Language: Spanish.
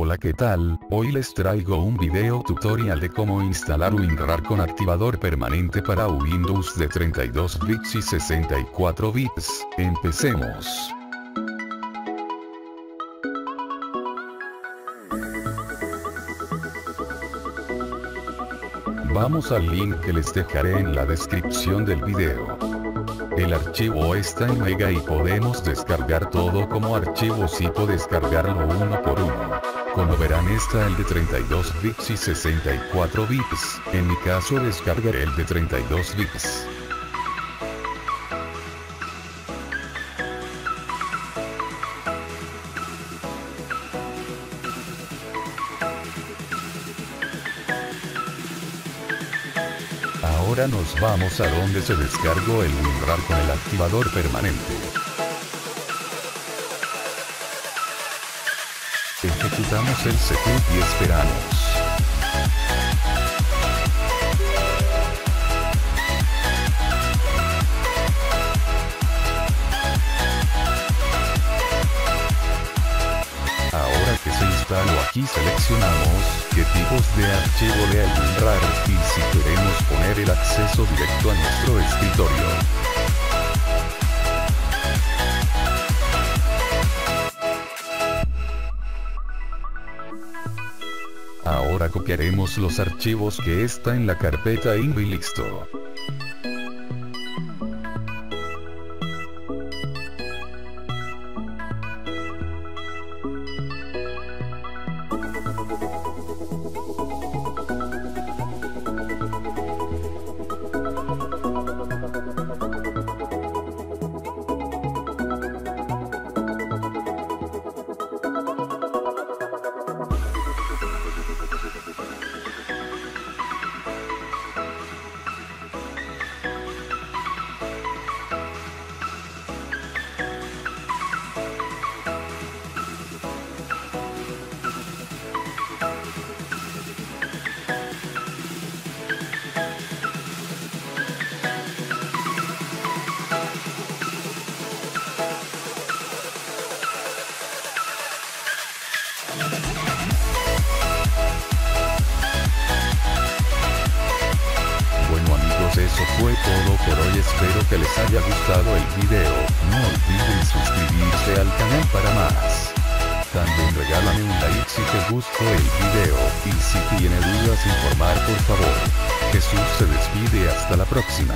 Hola qué tal, hoy les traigo un video tutorial de cómo instalar WinRAR con activador permanente para Windows de 32 bits y 64 bits, empecemos. Vamos al link que les dejaré en la descripción del video. El archivo está en Mega y podemos descargar todo como archivo tipo descargarlo uno por uno. Como verán está el de 32 bits y 64 bits, en mi caso descargaré el de 32 bits. Ahora nos vamos a donde se descargó el WinRAR con el activador permanente. Ejecutamos el setup y esperamos. Aquí seleccionamos qué tipos de archivo le WinRAR y si queremos poner el acceso directo a nuestro escritorio. Ahora copiaremos los archivos que está en la carpeta y listo. Todo por hoy espero que les haya gustado el video, no olviden suscribirse al canal para más. También regálame un like si te gustó el video, y si tiene dudas informar por favor. Jesús se despide hasta la próxima.